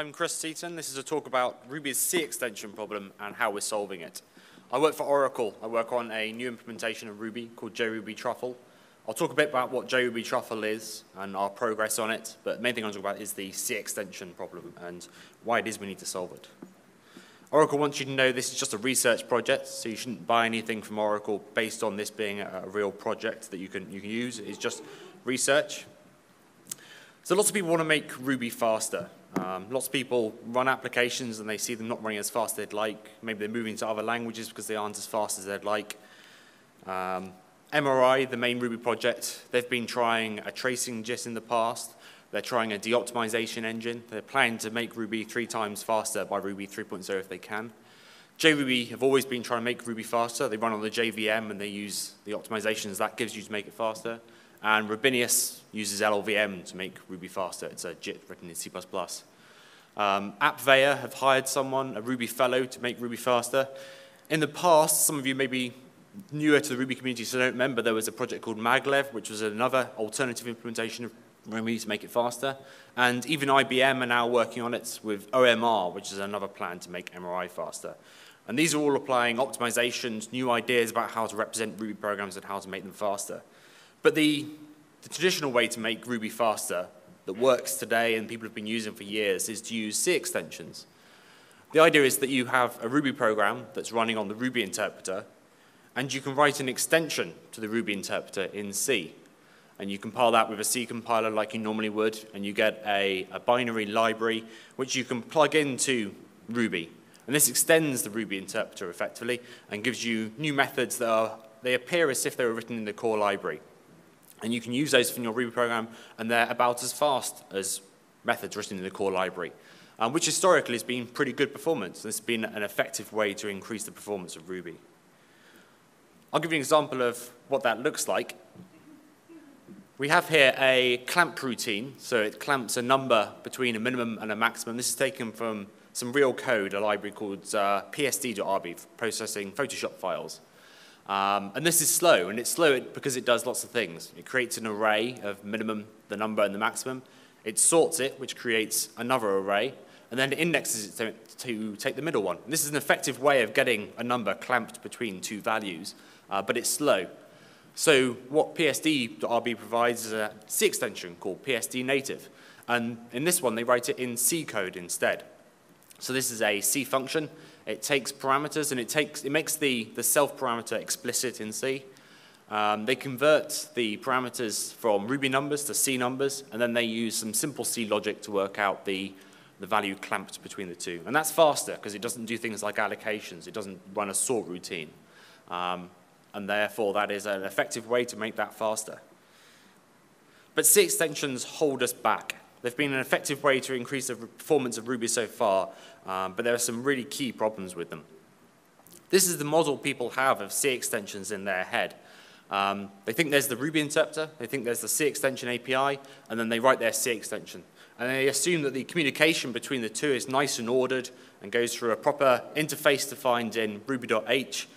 I'm Chris Seaton. This is a talk about Ruby's C extension problem and how we're solving it. I work for Oracle. I work on a new implementation of Ruby called JRuby Truffle. I'll talk a bit about what JRuby Truffle is and our progress on it, but the main thing I'll talk about is the C extension problem and why it is we need to solve it. Oracle wants you to know this is just a research project, so you shouldn't buy anything from Oracle based on this being a, real project that you can, you can use. It's just research. So lots of people want to make Ruby faster. Um, lots of people run applications and they see them not running as fast as they'd like. Maybe they're moving to other languages because they aren't as fast as they'd like. Um, MRI, the main Ruby project, they've been trying a tracing JIT in the past. They're trying a de-optimization engine. They're planning to make Ruby three times faster by Ruby 3.0 if they can. JRuby have always been trying to make Ruby faster. They run on the JVM and they use the optimizations that gives you to make it faster. And Rubinius uses LLVM to make Ruby faster. It's a JIT written in C++. Um, have hired someone, a Ruby fellow, to make Ruby faster. In the past, some of you may be newer to the Ruby community, so don't remember, there was a project called Maglev, which was another alternative implementation of Ruby to make it faster. And even IBM are now working on it with OMR, which is another plan to make MRI faster. And these are all applying optimizations, new ideas about how to represent Ruby programs and how to make them faster. But the, the traditional way to make Ruby faster that works today and people have been using for years is to use C extensions. The idea is that you have a Ruby program that's running on the Ruby interpreter, and you can write an extension to the Ruby interpreter in C. And you compile that with a C compiler like you normally would, and you get a, a binary library which you can plug into Ruby. And this extends the Ruby interpreter effectively and gives you new methods that are, they appear as if they were written in the core library. And you can use those from your Ruby program, and they're about as fast as methods written in the core library, um, which historically has been pretty good performance. It's been an effective way to increase the performance of Ruby. I'll give you an example of what that looks like. We have here a clamp routine, so it clamps a number between a minimum and a maximum. This is taken from some real code, a library called uh, psd.rb, for processing Photoshop files. Um, and this is slow, and it's slow because it does lots of things. It creates an array of minimum, the number, and the maximum. It sorts it, which creates another array, and then it indexes it to, take the middle one. And this is an effective way of getting a number clamped between two values, uh, but it's slow. So what PSD.RB provides is a C extension called PSD native. And in this one, they write it in C code instead. So this is a C function. It takes parameters and it, takes, it makes the, the self parameter explicit in C. Um, they convert the parameters from Ruby numbers to C numbers, and then they use some simple C logic to work out the, the value clamped between the two. And that's faster because it doesn't do things like allocations. It doesn't run a sort routine. Um, and therefore, that is an effective way to make that faster. But C extensions hold us back. They've been an effective way to increase the performance of Ruby so far, um, but there are some really key problems with them. This is the model people have of C extensions in their head. Um, they think there's the Ruby interpreter, they think there's the C extension API, and then they write their C extension. And they assume that the communication between the two is nice and ordered and goes through a proper interface defined in ruby.h.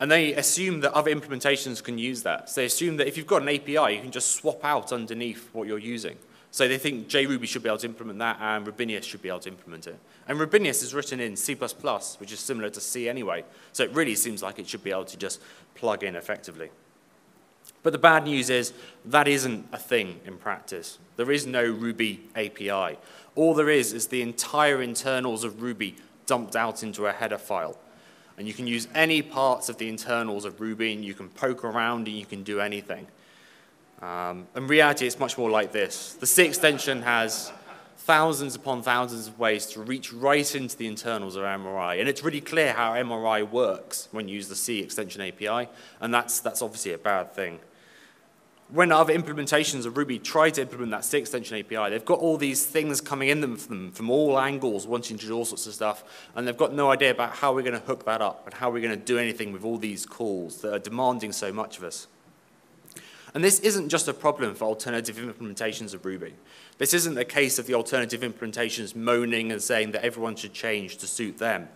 And they assume that other implementations can use that. So they assume that if you've got an API, you can just swap out underneath what you're using. So they think JRuby should be able to implement that and Rubinius should be able to implement it. And Rubinius is written in C++, which is similar to C anyway. So it really seems like it should be able to just plug in effectively. But the bad news is that isn't a thing in practice. There is no Ruby API. All there is is the entire internals of Ruby dumped out into a header file. And you can use any parts of the internals of Ruby and you can poke around and you can do anything. Um, in reality, it's much more like this. The C extension has thousands upon thousands of ways to reach right into the internals of MRI. And it's really clear how MRI works when you use the C extension API, and that's, that's obviously a bad thing. When other implementations of Ruby try to implement that C extension API, they've got all these things coming in them from, from all angles, wanting to do all sorts of stuff, and they've got no idea about how we're going to hook that up and how we're going to do anything with all these calls that are demanding so much of us. And this isn't just a problem for alternative implementations of Ruby. This isn't a case of the alternative implementations moaning and saying that everyone should change to suit them.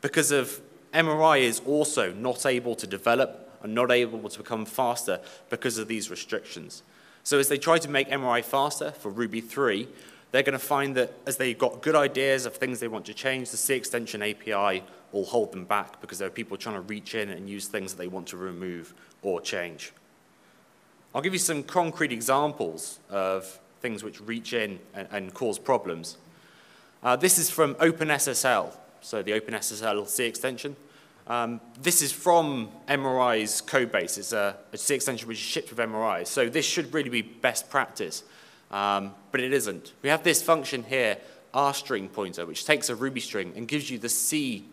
Because of MRI is also not able to develop and not able to become faster because of these restrictions. So as they try to make MRI faster for Ruby 3, they're going to find that as they've got good ideas of things they want to change, the C extension API will hold them back because there are people trying to reach in and use things that they want to remove or change. I'll give you some concrete examples of things which reach in and, and cause problems. Uh, this is from OpenSSL, so the OpenSSL C extension. Um, this is from MRI's code base. It's a, a C extension which is shipped with MRI. So this should really be best practice um, but it isn't. We have this function here, rstring pointer, which takes a Ruby string and gives you the C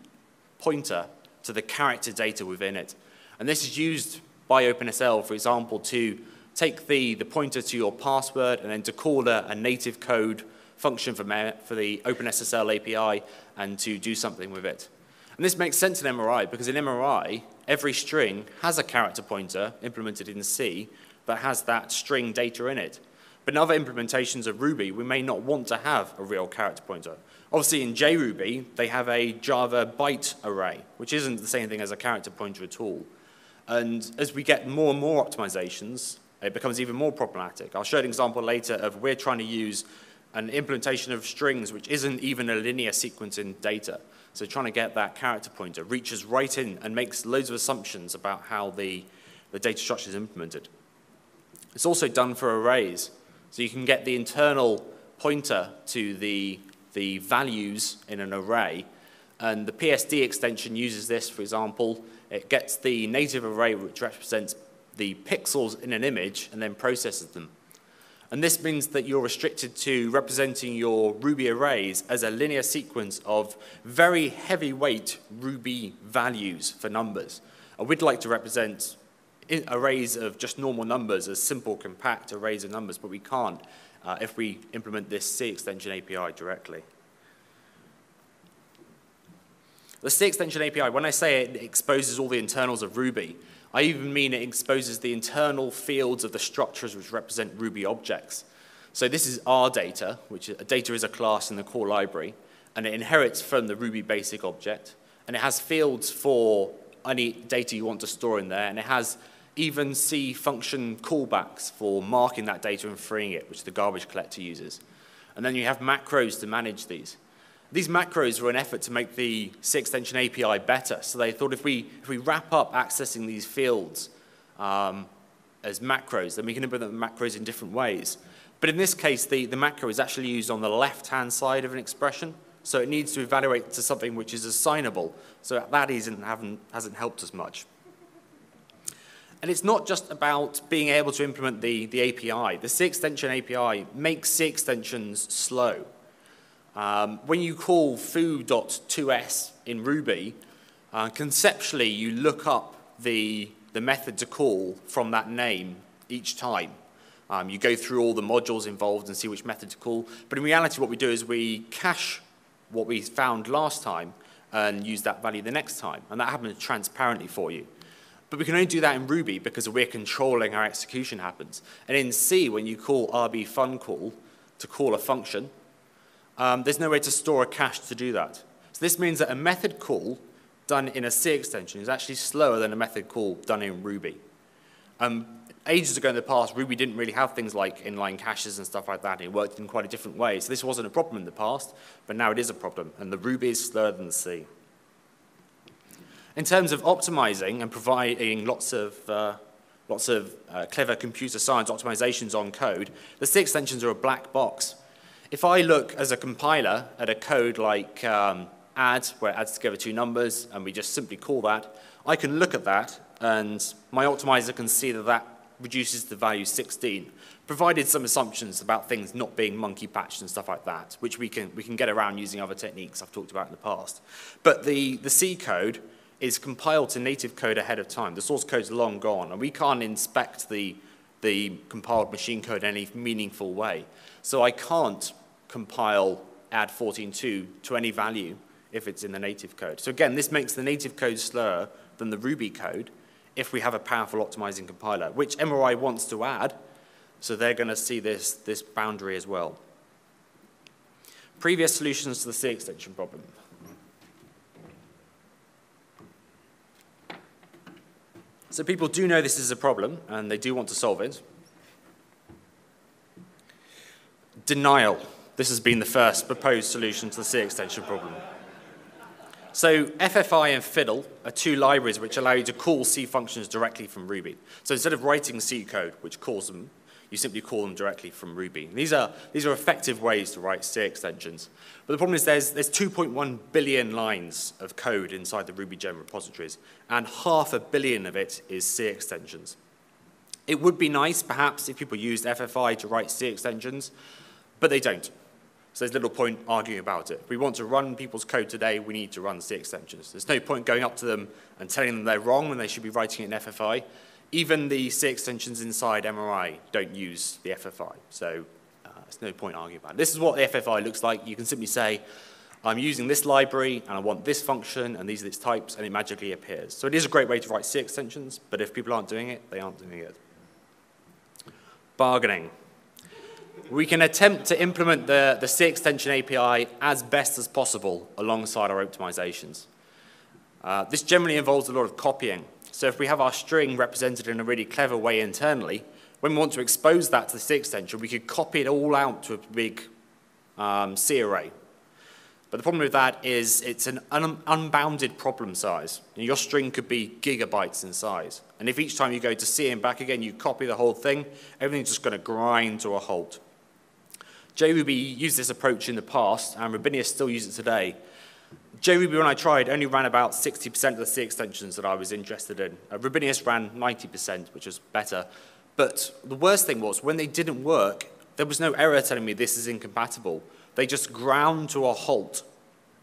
pointer to the character data within it. And this is used by OpenSSL, for example, to take the, the pointer to your password and then to call a, a native code function for, for the OpenSSL API and to do something with it. And this makes sense in MRI because in MRI, every string has a character pointer implemented in C that has that string data in it. But in other implementations of Ruby, we may not want to have a real character pointer. Obviously, in JRuby, they have a Java byte array, which isn't the same thing as a character pointer at all. And as we get more and more optimizations, it becomes even more problematic. I'll show an example later of we're trying to use an implementation of strings which isn't even a linear sequence in data. So trying to get that character pointer reaches right in and makes loads of assumptions about how the, the data structure is implemented. It's also done for arrays. So you can get the internal pointer to the, the values in an array. And the PSD extension uses this, for example. It gets the native array, which represents the pixels in an image, and then processes them. And this means that you're restricted to representing your Ruby arrays as a linear sequence of very heavyweight Ruby values for numbers. And we'd like to represent arrays of just normal numbers as simple, compact arrays of numbers, but we can't uh, if we implement this C extension API directly. The C extension API, when I say it exposes all the internals of Ruby, I even mean it exposes the internal fields of the structures which represent Ruby objects. So this is R data, which data is a class in the core library, and it inherits from the Ruby basic object, and it has fields for any data you want to store in there, and it has even C function callbacks for marking that data and freeing it, which the garbage collector uses. And then you have macros to manage these. These macros were an effort to make the C extension API better. So they thought if we, if we wrap up accessing these fields um, as macros, then we can implement macros in different ways. But in this case, the, the macro is actually used on the left-hand side of an expression. So it needs to evaluate to something which is assignable. So that isn't, hasn't helped us much. And it's not just about being able to implement the, the API. The C extension API makes C extensions slow. Um, when you call foo.to_s in Ruby, uh, conceptually you look up the, the method to call from that name each time. Um, you go through all the modules involved and see which method to call. But in reality, what we do is we cache what we found last time and use that value the next time. And that happens transparently for you. But we can only do that in Ruby because we're controlling how execution happens. And in C, when you call RB fun call to call a function, um, there's no way to store a cache to do that. So this means that a method call done in a C extension is actually slower than a method call done in Ruby. Um, ages ago in the past, Ruby didn't really have things like inline caches and stuff like that. It worked in quite a different way. So this wasn't a problem in the past, but now it is a problem. And the Ruby is slower than the C. In terms of optimizing and providing lots of, uh, lots of uh, clever computer science optimizations on code, the C extensions are a black box. If I look as a compiler at a code like um, add, where it adds together two numbers, and we just simply call that, I can look at that, and my optimizer can see that that reduces the value 16, provided some assumptions about things not being monkey patched and stuff like that, which we can, we can get around using other techniques I've talked about in the past. But the, the C code is compiled to native code ahead of time. The source code is long gone, and we can't inspect the, the compiled machine code in any meaningful way. So I can't compile add 14.2 to any value if it's in the native code. So again, this makes the native code slower than the Ruby code if we have a powerful optimizing compiler, which MRI wants to add, so they're going to see this, this boundary as well. Previous solutions to the C extension problem. So people do know this is a problem, and they do want to solve it. Denial. This has been the first proposed solution to the C extension problem. So FFI and Fiddle are two libraries which allow you to call C functions directly from Ruby. So instead of writing C code, which calls them, you simply call them directly from Ruby. These are, these are effective ways to write C extensions. But the problem is there's, there's 2.1 billion lines of code inside the Ruby gem repositories, and half a billion of it is C extensions. It would be nice, perhaps, if people used FFI to write C extensions, but they don't. So there's little point arguing about it. If we want to run people's code today, we need to run C extensions. There's no point going up to them and telling them they're wrong when they should be writing it in FFI. Even the C extensions inside MRI don't use the FFI. So uh, there's no point arguing about it. This is what the FFI looks like. You can simply say, I'm using this library and I want this function and these are its types and it magically appears. So it is a great way to write C extensions, but if people aren't doing it, they aren't doing it. Bargaining we can attempt to implement the, the C extension API as best as possible alongside our optimizations. Uh, this generally involves a lot of copying. So if we have our string represented in a really clever way internally, when we want to expose that to the C extension, we could copy it all out to a big um, C array. But the problem with that is it's an un unbounded problem size. Your string could be gigabytes in size. And if each time you go to C and back again, you copy the whole thing, everything's just going to grind to a halt. JRuby used this approach in the past, and Rubinius still uses it today. JRuby, when I tried, only ran about 60% of the C extensions that I was interested in. Uh, Rubinius ran 90%, which was better. But the worst thing was, when they didn't work, there was no error telling me this is incompatible. They just ground to a halt,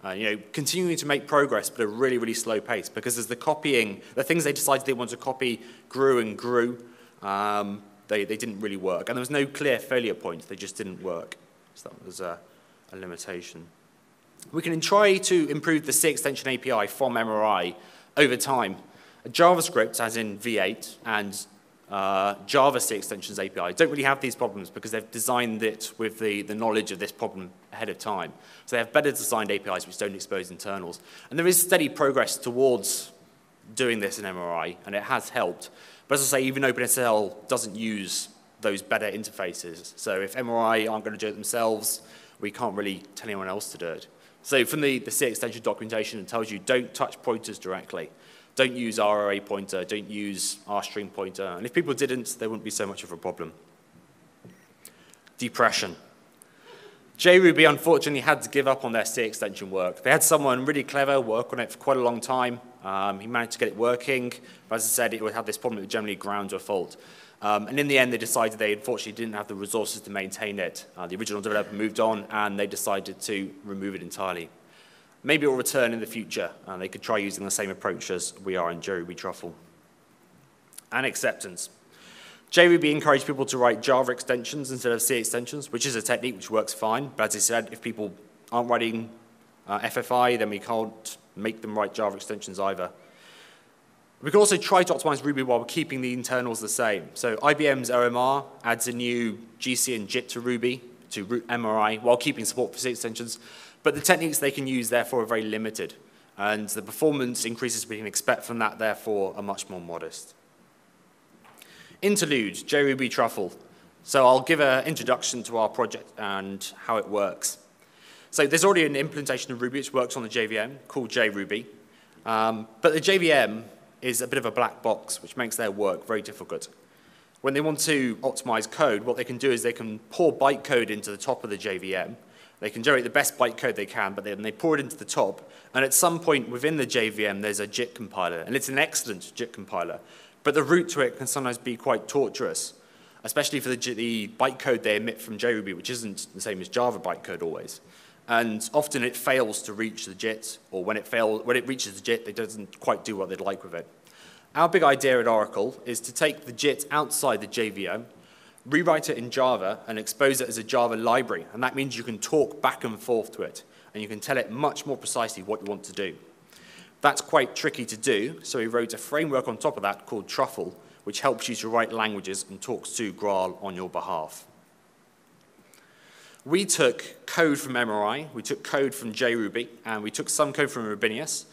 uh, you know, continuing to make progress, but at a really, really slow pace. Because as the copying, the things they decided they wanted to copy grew and grew, um, they, they didn't really work. And there was no clear failure point, they just didn't work. So that was a, a limitation. We can try to improve the C extension API from MRI over time. JavaScript, as in V8, and uh, Java C extensions API don't really have these problems because they've designed it with the, the knowledge of this problem ahead of time. So they have better designed APIs which don't expose internals. And there is steady progress towards doing this in MRI, and it has helped. But as I say, even OpenSSL doesn't use those better interfaces. So if MRI aren't going to do it themselves, we can't really tell anyone else to do it. So from the, the C extension documentation, it tells you don't touch pointers directly. Don't use RRA pointer, don't use RString pointer. And if people didn't, there wouldn't be so much of a problem. Depression. JRuby unfortunately had to give up on their C extension work. They had someone really clever work on it for quite a long time. Um, he managed to get it working, but as I said, it would have this problem, it would generally ground to a fault. Um, and in the end, they decided they unfortunately didn't have the resources to maintain it. Uh, the original developer moved on, and they decided to remove it entirely. Maybe it will return in the future, and they could try using the same approach as we are in JRuby Truffle. And acceptance. JRuby encouraged people to write Java extensions instead of C extensions, which is a technique which works fine. But as I said, if people aren't writing uh, FFI, then we can't make them write Java extensions either. We can also try to optimize Ruby while we're keeping the internals the same. So IBM's OMR adds a new GC and JIT to Ruby, to root MRI, while keeping support for C extensions. But the techniques they can use, therefore, are very limited. And the performance increases we can expect from that, therefore, are much more modest. Interlude, JRuby Truffle. So I'll give an introduction to our project and how it works. So there's already an implementation of Ruby which works on the JVM called JRuby. Um, but the JVM is a bit of a black box, which makes their work very difficult. When they want to optimize code, what they can do is they can pour bytecode into the top of the JVM. They can generate the best bytecode they can, but then they pour it into the top. And at some point within the JVM, there's a JIT compiler. And it's an excellent JIT compiler. But the route to it can sometimes be quite torturous, especially for the, the bytecode they emit from JRuby, which isn't the same as Java bytecode always. And often it fails to reach the JIT, or when it, fail, when it reaches the JIT, it doesn't quite do what they'd like with it. Our big idea at Oracle is to take the JIT outside the JVM, rewrite it in Java, and expose it as a Java library. And that means you can talk back and forth to it, and you can tell it much more precisely what you want to do. That's quite tricky to do, so we wrote a framework on top of that called Truffle, which helps you to write languages and talks to Graal on your behalf. We took code from MRI, we took code from JRuby, and we took some code from Rubinius,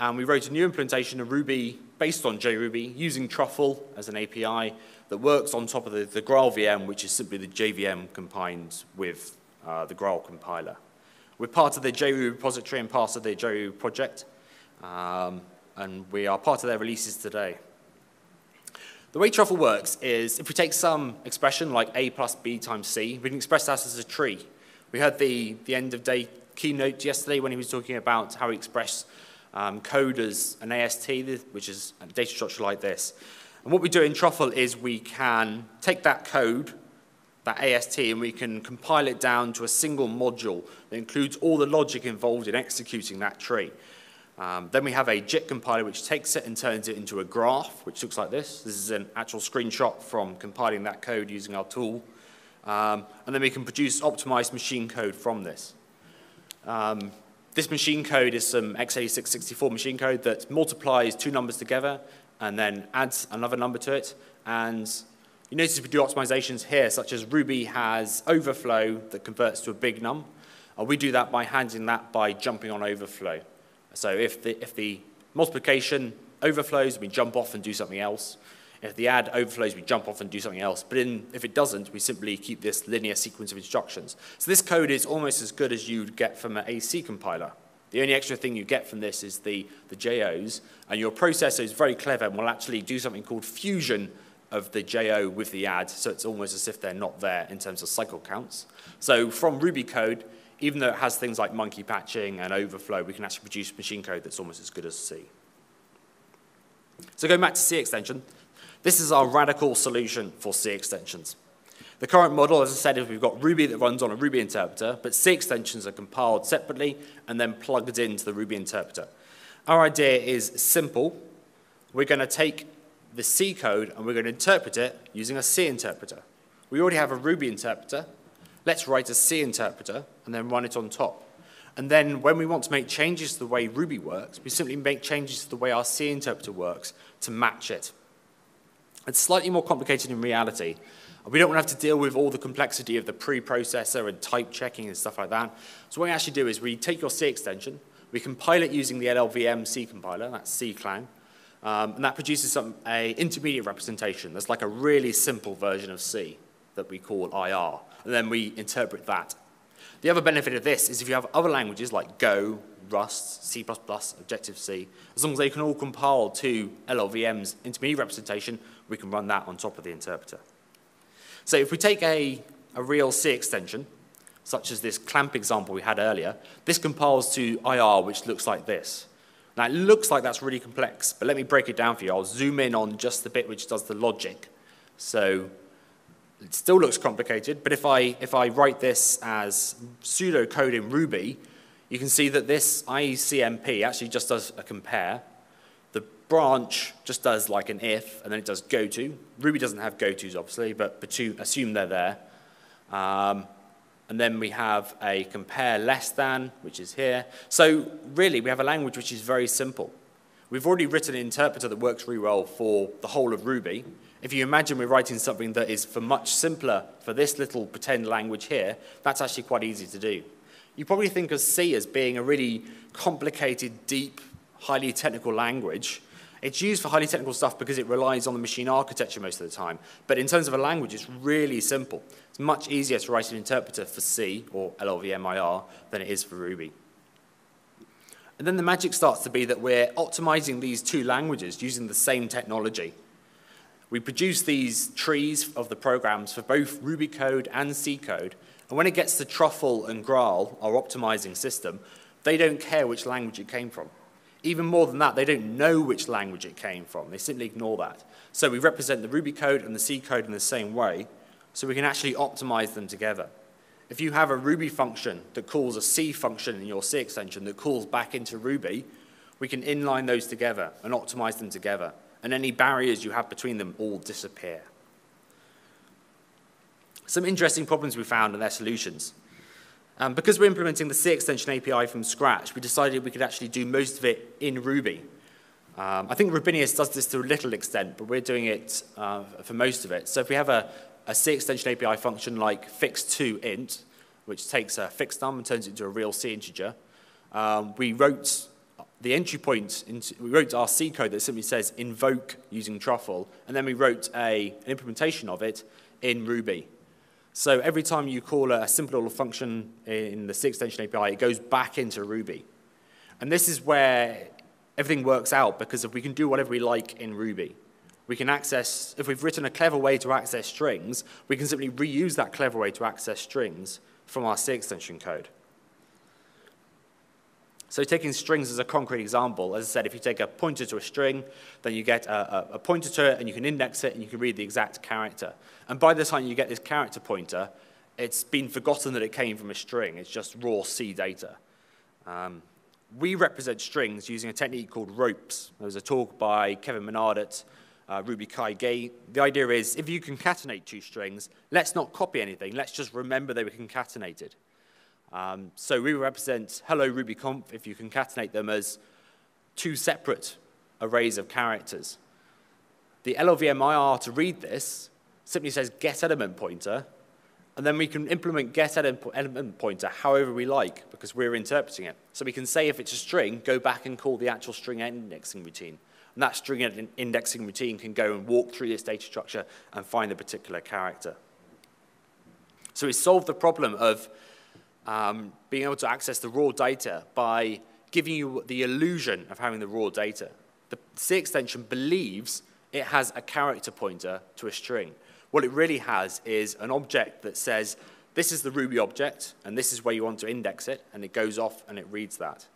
and we wrote a new implementation of Ruby based on JRuby using Truffle as an API that works on top of the, the Graal VM, which is simply the JVM combined with uh, the Graal compiler. We're part of the JRuby repository and part of the JRuby project, um, and we are part of their releases today. The way truffle works is if we take some expression like a plus b times c, we can express that as a tree. We heard the, the end of day keynote yesterday when he was talking about how he expressed um, code as an AST, which is a data structure like this. And what we do in Truffle is we can take that code, that AST, and we can compile it down to a single module that includes all the logic involved in executing that tree. Um, then we have a JIT compiler which takes it and turns it into a graph, which looks like this. This is an actual screenshot from compiling that code using our tool. Um, and then we can produce optimized machine code from this. Um, this machine code is some x86-64 machine code that multiplies two numbers together and then adds another number to it. And you notice we do optimizations here, such as Ruby has overflow that converts to a big num. Uh, we do that by handling that by jumping on overflow. So if the, if the multiplication overflows, we jump off and do something else. If the add overflows, we jump off and do something else. But in, if it doesn't, we simply keep this linear sequence of instructions. So this code is almost as good as you'd get from an AC compiler. The only extra thing you get from this is the, the JOs, and your processor is very clever and will actually do something called fusion of the JO with the add, so it's almost as if they're not there in terms of cycle counts. So from Ruby code, even though it has things like monkey patching and overflow, we can actually produce machine code that's almost as good as C. So going back to C extension, this is our radical solution for C extensions. The current model, as I said, is we've got Ruby that runs on a Ruby interpreter, but C extensions are compiled separately and then plugged into the Ruby interpreter. Our idea is simple. We're going to take the C code and we're going to interpret it using a C interpreter. We already have a Ruby interpreter. Let's write a C interpreter and then run it on top. And then when we want to make changes to the way Ruby works, we simply make changes to the way our C interpreter works to match it. It's slightly more complicated in reality. We don't want to have to deal with all the complexity of the preprocessor and type checking and stuff like that. So what we actually do is we take your C extension, we compile it using the LLVM C compiler, that's CClang, um, and that produces some, a intermediate representation. That's like a really simple version of C that we call IR, and then we interpret that. The other benefit of this is if you have other languages like Go, Rust, C++, Objective-C, as long as they can all compile to LLVM's intermediate representation, we can run that on top of the interpreter. So if we take a, a real C extension, such as this clamp example we had earlier, this compiles to IR, which looks like this. Now, it looks like that's really complex, but let me break it down for you. I'll zoom in on just the bit which does the logic. So it still looks complicated, but if I, if I write this as pseudocode in Ruby, you can see that this ICMP actually just does a compare. The branch just does like an if, and then it does go to. Ruby doesn't have go tos, obviously, but, assume they're there. Um, and then we have a compare less than, which is here. So really, we have a language which is very simple. We've already written an interpreter that works really well for the whole of Ruby. If you imagine we're writing something that is for much simpler for this little pretend language here, that's actually quite easy to do you probably think of C as being a really complicated, deep, highly technical language. It's used for highly technical stuff because it relies on the machine architecture most of the time. But in terms of a language, it's really simple. It's much easier to write an interpreter for C, or LLVMIR, than it is for Ruby. And then the magic starts to be that we're optimizing these two languages using the same technology. We produce these trees of the programs for both Ruby code and C code, and when it gets to Truffle and Graal, our optimizing system, they don't care which language it came from. Even more than that, they don't know which language it came from. They simply ignore that. So we represent the Ruby code and the C code in the same way, so we can actually optimize them together. If you have a Ruby function that calls a C function in your C extension that calls back into Ruby, we can inline those together and optimize them together. And any barriers you have between them all disappear some interesting problems we found and their solutions. Um, because we're implementing the C extension API from scratch, we decided we could actually do most of it in Ruby. Um, I think Rubinius does this to a little extent, but we're doing it uh, for most of it. So if we have a, a C extension API function like fix2int, which takes a fixed num and turns it into a real C integer, um, we wrote the entry point, into, we wrote our C code that simply says invoke using truffle, and then we wrote a, an implementation of it in Ruby. So every time you call a simple little function in the C extension API, it goes back into Ruby. And this is where everything works out because if we can do whatever we like in Ruby, we can access, if we've written a clever way to access strings, we can simply reuse that clever way to access strings from our C extension code. So taking strings as a concrete example, as I said, if you take a pointer to a string, then you get a, a, a, pointer to it and you can index it and you can read the exact character. And by the time you get this character pointer, it's been forgotten that it came from a string. It's just raw C data. Um, we represent strings using a technique called ropes. There was a talk by Kevin Menard at uh, RubyKaigi. The idea is if you concatenate two strings, let's not copy anything. Let's just remember they were concatenated. Um, so we represent hello RubyConf if you concatenate them as two separate arrays of characters. The LLVM IR to read this simply says get element pointer, and then we can implement get element pointer however we like because we're interpreting it. So we can say if it's a string, go back and call the actual string indexing routine. And that string indexing routine can go and walk through this data structure and find the particular character. So we solved the problem of um, being able to access the raw data by giving you the illusion of having the raw data. The C extension believes it has a character pointer to a string. What it really has is an object that says, this is the Ruby object, and this is where you want to index it, and it goes off and it reads that.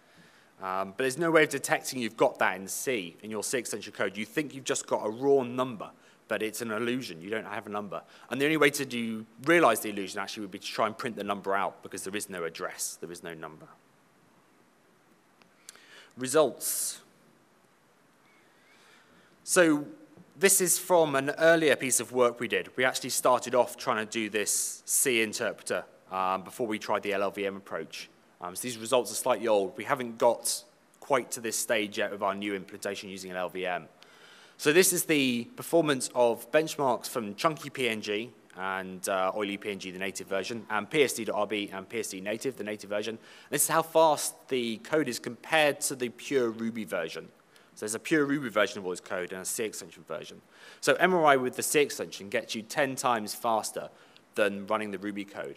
Um, but there's no way of detecting you've got that in C, in your C extension code. You think you've just got a raw number but it's an illusion. You don't have a number. And the only way to do, realize the illusion actually would be to try and print the number out because there is no address, there is no number. Results. So this is from an earlier piece of work we did. We actually started off trying to do this C interpreter um, before we tried the LLVM approach. Um, so these results are slightly old. We haven't got quite to this stage yet with our new implementation using an LLVM. So this is the performance of benchmarks from Chunky PNG and uh, Oily PNG, the native version, and PSD.RB and PSD native, the native version. This is how fast the code is compared to the pure Ruby version. So there's a pure Ruby version of all this code and a C extension version. So MRI with the C extension gets you 10 times faster than running the Ruby code.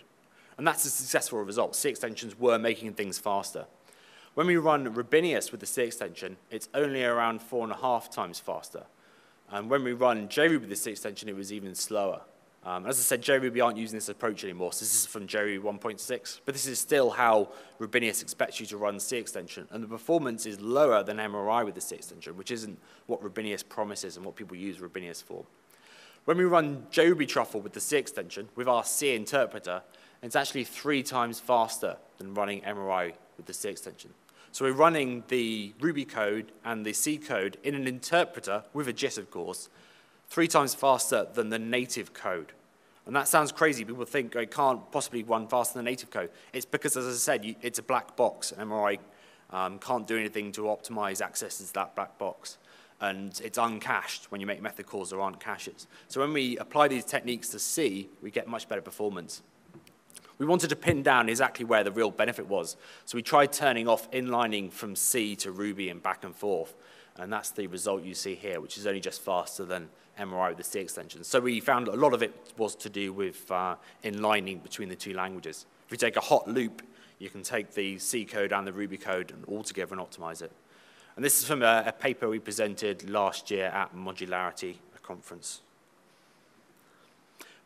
And that's a successful result. C extensions were making things faster. When we run Rubinius with the C extension, it's only around four and a half times faster. And when we run JRuby with the C extension, it was even slower. Um, as I said, JRuby aren't using this approach anymore, so this is from JRuby 1.6, but this is still how Rubinius expects you to run C extension, and the performance is lower than MRI with the C extension, which isn't what Rubinius promises and what people use Rubinius for. When we run JRuby Truffle with the C extension, with our C interpreter, it's actually three times faster than running MRI with the C extension. So we're running the Ruby code and the C code in an interpreter with a JIT, of course, three times faster than the native code. And that sounds crazy. People think it can't possibly run faster than native code. It's because, as I said, you, it's a black box. MRI um, can't do anything to optimize access to that black box. And it's uncached when you make method calls, there aren't caches. So when we apply these techniques to C, we get much better performance. We wanted to pin down exactly where the real benefit was. So we tried turning off inlining from C to Ruby and back and forth. And that's the result you see here, which is only just faster than MRI with the C extension. So we found a lot of it was to do with uh, inlining between the two languages. If you take a hot loop, you can take the C code and the Ruby code and all together and optimize it. And this is from a, a paper we presented last year at Modularity a conference.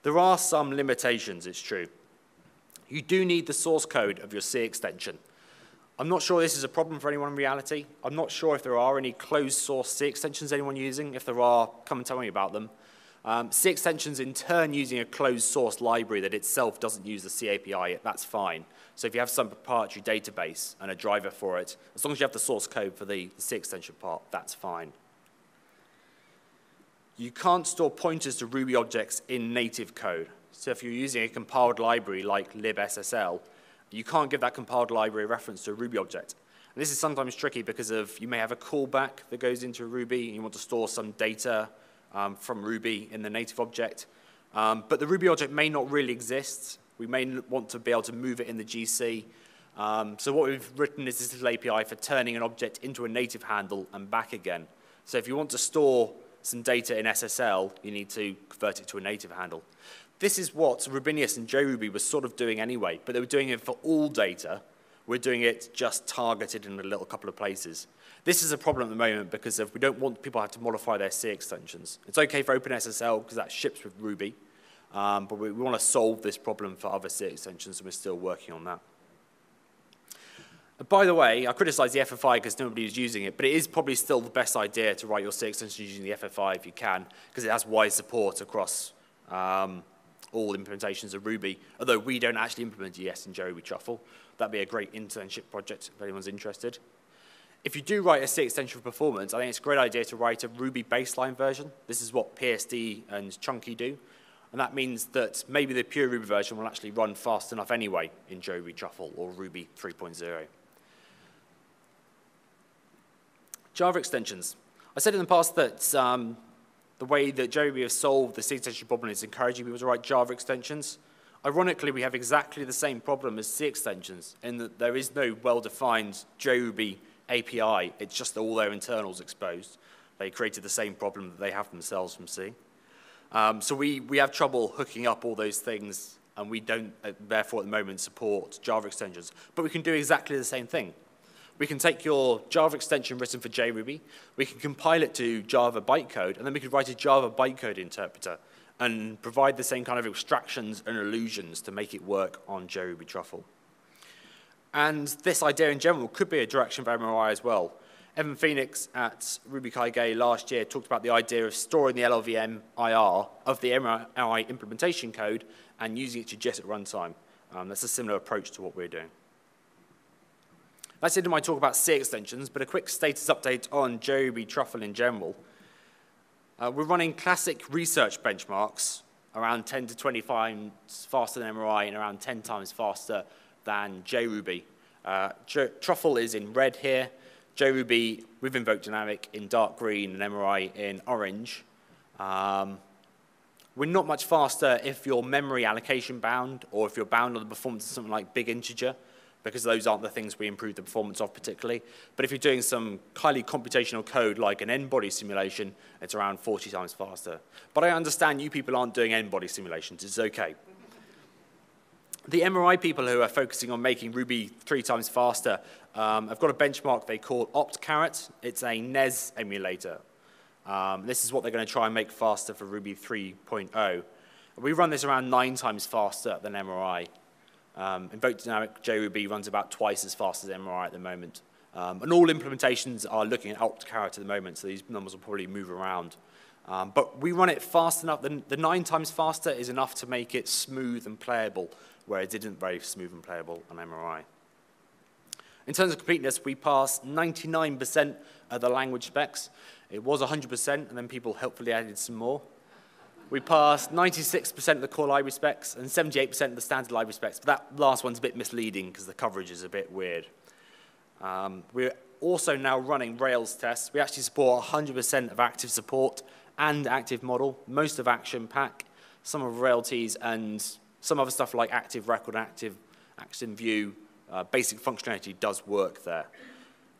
There are some limitations, it's true you do need the source code of your C extension. I'm not sure this is a problem for anyone in reality. I'm not sure if there are any closed source C extensions anyone using. If there are, come and tell me about them. Um, C extensions in turn using a closed source library that itself doesn't use the C API, that's fine. So if you have some proprietary database and a driver for it, as long as you have the source code for the, the C extension part, that's fine. You can't store pointers to Ruby objects in native code. So if you're using a compiled library like libSSL, you can't give that compiled library reference to a Ruby object. And this is sometimes tricky because of you may have a callback that goes into Ruby and you want to store some data um, from Ruby in the native object. Um, but the Ruby object may not really exist. We may want to be able to move it in the GC. Um, so what we've written is this little API for turning an object into a native handle and back again. So if you want to store some data in SSL, you need to convert it to a native handle. This is what Rubinius and JRuby were sort of doing anyway, but they were doing it for all data. We're doing it just targeted in a little couple of places. This is a problem at the moment because if we don't want people to have to modify their C extensions. It's okay for OpenSSL because that ships with Ruby, um, but we, we want to solve this problem for other C extensions and we're still working on that. By the way, I criticize the FFI because nobody was using it, but it is probably still the best idea to write your C extension using the FFI if you can, because it has wide support across um, all implementations of Ruby, although we don't actually implement ES in JRuby Truffle. That'd be a great internship project if anyone's interested. If you do write a C extension for performance, I think it's a great idea to write a Ruby baseline version. This is what PSD and Chunky do. And that means that maybe the pure Ruby version will actually run fast enough anyway in JRuby Truffle or Ruby 3.0. Java extensions. I said in the past that um, the way that JRuby has solved the C extension problem is encouraging people to write Java extensions. Ironically, we have exactly the same problem as C extensions in that there is no well-defined JRuby API. It's just all their internals exposed. They created the same problem that they have themselves from C. Um, so we, we have trouble hooking up all those things, and we don't, uh, therefore, at the moment, support Java extensions. But we can do exactly the same thing. We can take your Java extension written for JRuby, we can compile it to Java bytecode, and then we could write a Java bytecode interpreter and provide the same kind of abstractions and illusions to make it work on JRuby Truffle. And this idea in general could be a direction for MRI as well. Evan Phoenix at RubyKaigi last year talked about the idea of storing the LLVM IR of the MRI implementation code and using it to JIT at runtime. Um, that's a similar approach to what we're doing. That's it in my talk about C extensions, but a quick status update on JRuby Truffle in general. Uh, we're running classic research benchmarks around 10 to 20 times faster than MRI and around 10 times faster than JRuby. Uh, Truffle is in red here, JRuby with Invoke Dynamic in dark green and MRI in orange. Um, we're not much faster if you're memory allocation bound or if you're bound on the performance of something like big integer because those aren't the things we improve the performance of particularly. But if you're doing some highly computational code like an n-body simulation, it's around 40 times faster. But I understand you people aren't doing n-body simulations. It's okay. The MRI people who are focusing on making Ruby three times faster um, have got a benchmark they call Optcarrot. It's a NES emulator. Um, this is what they're going to try and make faster for Ruby 3.0. We run this around nine times faster than MRI. Um, Invoke Dynamic JRuby runs about twice as fast as MRI at the moment. Um, and all implementations are looking at Optcarrot at the moment, so these numbers will probably move around. Um, but we run it fast enough. The, the nine times faster is enough to make it smooth and playable, where it didn't very smooth and playable on MRI. In terms of completeness, we passed 99% of the language specs. It was 100%, and then people helpfully added some more. We passed 96% of the core library specs and 78% of the standard library specs, but that last one's a bit misleading because the coverage is a bit weird. Um, we're also now running Rails tests. We actually support 100% of active support and active model, most of Action Pack, some of Railties, and some other stuff like Active Record, Active Action View. Uh, basic functionality does work there.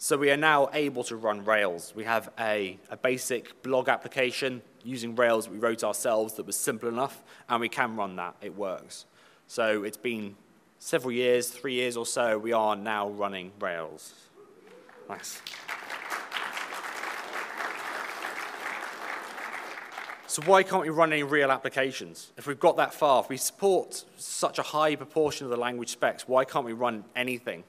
So we are now able to run Rails. We have a, a basic blog application using Rails that we wrote ourselves that was simple enough, and we can run that. It works. So it's been several years, three years or so, we are now running Rails. Nice. So why can't we run any real applications? If we've got that far, if we support such a high proportion of the language specs, why can't we run anything?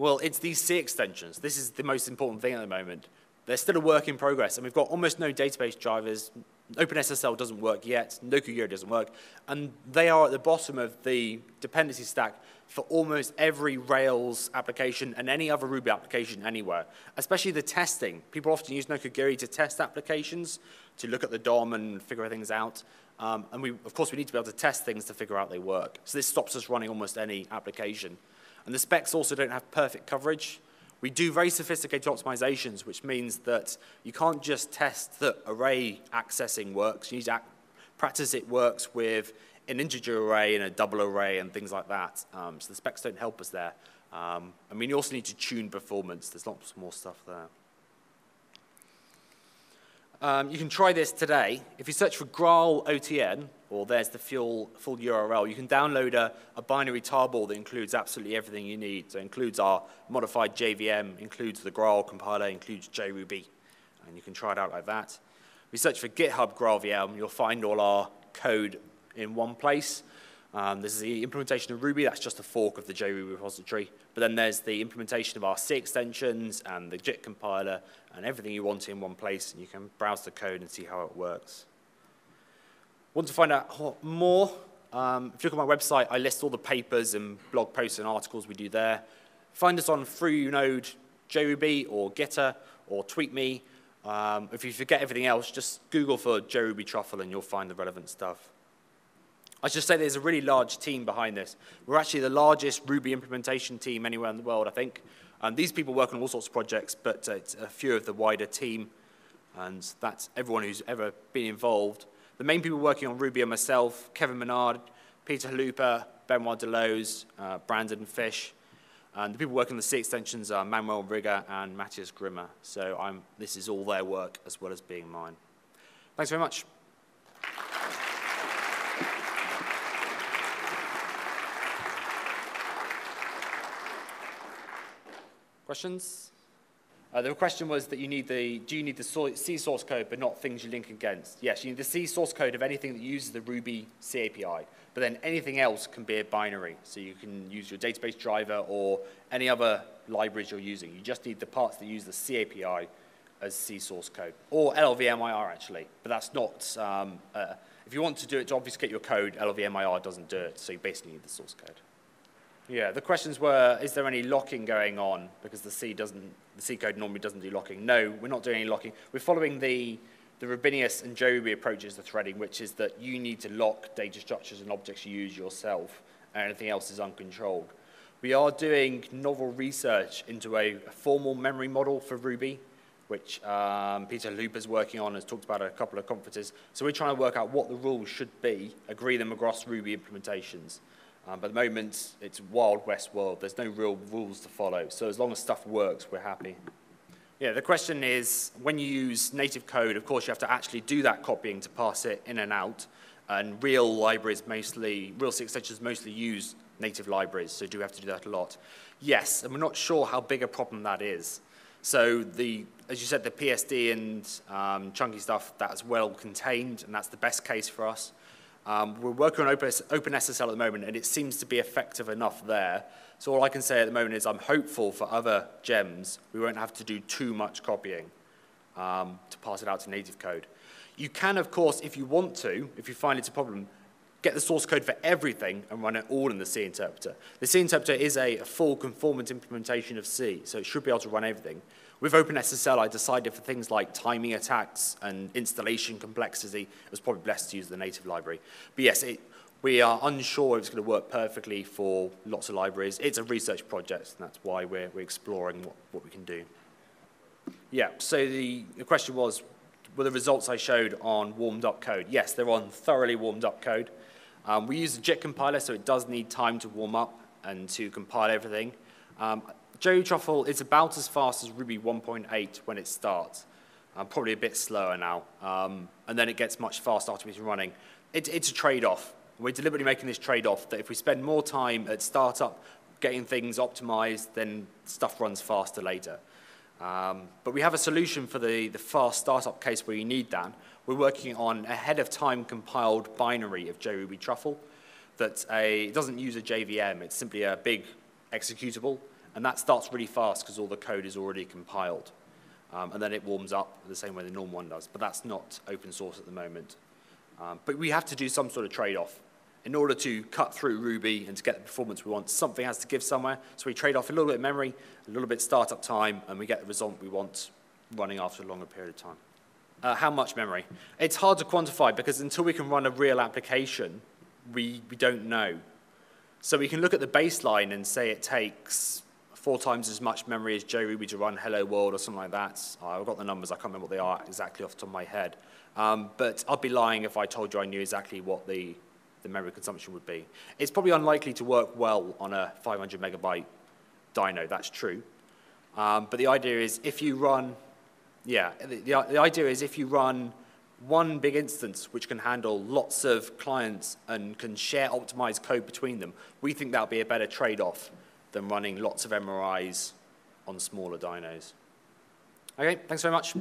Well, it's these C extensions. This is the most important thing at the moment. They're still a work in progress, and we've got almost no database drivers. OpenSSL doesn't work yet, Nokogiri doesn't work, and they are at the bottom of the dependency stack for almost every Rails application and any other Ruby application anywhere, especially the testing. People often use Nokogiri to test applications, to look at the DOM and figure things out. Um, and we, of course, we need to be able to test things to figure out they work. So this stops us running almost any application. And the specs also don't have perfect coverage. We do very sophisticated optimizations, which means that you can't just test that array accessing works. You need to practice it works with an integer array and a double array and things like that. Um, so the specs don't help us there. Um, I mean, you also need to tune performance. There's lots more stuff there. Um, you can try this today. If you search for Graal OTN, or there's the full, full URL, you can download a, a binary tarball that includes absolutely everything you need. So it includes our modified JVM, includes the Graal compiler, includes JRuby. And you can try it out like that. If you search for GitHub GraalVM, you'll find all our code in one place. Um, this is the implementation of Ruby. That's just a fork of the JRuby repository. But then there's the implementation of our C extensions and the JIT compiler and everything you want in one place. And you can browse the code and see how it works. Want to find out more? Um, if you look at my website, I list all the papers and blog posts and articles we do there. Find us on Freenode JRuby or Gitter or tweet me. Um, if you forget everything else, just Google for JRuby Truffle and you'll find the relevant stuff. I should say there's a really large team behind this. We're actually the largest Ruby implementation team anywhere in the world, I think. And these people work on all sorts of projects, but uh, it's a few of the wider team, and that's everyone who's ever been involved. The main people working on Ruby are myself, Kevin Menard, Peter Chalupa, Benoit Daloze, uh, Brandon Fish, and the people working on the C extensions are Manuel Rigger and Matthias Grimmer. So I'm, this is all their work as well as being mine. Thanks very much. Questions? Uh, the question was that you need the, do you need the C source code but not things you link against? Yes, you need the C source code of anything that uses the Ruby C API, but then anything else can be a binary. So you can use your database driver or any other libraries you're using. You just need the parts that use the C API as C source code, or LLVMIR actually, but that's not, um, uh, if you want to do it to obfuscate your code, LLVMIR doesn't do it, so you basically need the source code. Yeah, the questions were, is there any locking going on? Because the C doesn't, the C code normally doesn't do locking. No, we're not doing any locking. We're following the, the Rubinius and JRuby approaches to threading, which is that you need to lock data structures and objects you use yourself, and anything else is uncontrolled. We are doing novel research into a, a formal memory model for Ruby, which um, Peter is working on, has talked about at a couple of conferences. So we're trying to work out what the rules should be, agree them across Ruby implementations. Um, but at the moment, it's Wild West world. There's no real rules to follow. So as long as stuff works, we're happy. Yeah, the question is, when you use native code, of course, you have to actually do that copying to pass it in and out. And real libraries mostly, real C extensions mostly use native libraries, so do we have to do that a lot? Yes, and we're not sure how big a problem that is. So the, as you said, the PSD and um, chunky stuff, that's well contained, and that's the best case for us. Um, we're working on OpenSSL at the moment, and it seems to be effective enough there. So all I can say at the moment is I'm hopeful for other gems we won't have to do too much copying um, to pass it out to native code. You can, of course, if you want to, if you find it's a problem, get the source code for everything and run it all in the C interpreter. The C interpreter is a, full conformant implementation of C, so it should be able to run everything. With OpenSSL, I decided for things like timing attacks and installation complexity, it was probably best to use the native library. But yes, it, we are unsure if it's going to work perfectly for lots of libraries. It's a research project, and that's why we're, we're exploring what, what we can do. Yeah, so the, the question was, were the results I showed on warmed up code? Yes, they're on thoroughly warmed up code. Um, we use the JIT compiler, so it does need time to warm up and to compile everything. Um, Truffle is about as fast as Ruby 1.8 when it starts. Um, probably a bit slower now. Um, and then it gets much faster after it's running. It, it's a trade-off. We're deliberately making this trade-off that if we spend more time at startup getting things optimized, then stuff runs faster later. Um, but we have a solution for the, the fast startup case where you need that. We're working on ahead of time compiled binary of JRuby Truffle that a, it doesn't use a JVM. It's simply a big executable and that starts really fast because all the code is already compiled. Um, and then it warms up the same way the normal one does. But that's not open source at the moment. Um, but we have to do some sort of trade-off. In order to cut through Ruby and to get the performance we want, something has to give somewhere. So we trade off a little bit of memory, a little bit startup time, and we get the result we want running after a longer period of time. Uh, how much memory? It's hard to quantify because until we can run a real application, we, we don't know. So we can look at the baseline and say it takes four times as much memory as JRuby to run Hello World or something like that. I've got the numbers, I can't remember what they are exactly off the top of my head. Um, but I'd be lying if I told you I knew exactly what the, the memory consumption would be. It's probably unlikely to work well on a 500 megabyte dyno, that's true. Um, but the idea is if you run Yeah, the, the, idea is if you run one big instance which can handle lots of clients and can share optimized code between them, we think that'll be a better trade-off than running lots of MRIs on smaller dynos. Okay, thanks very much.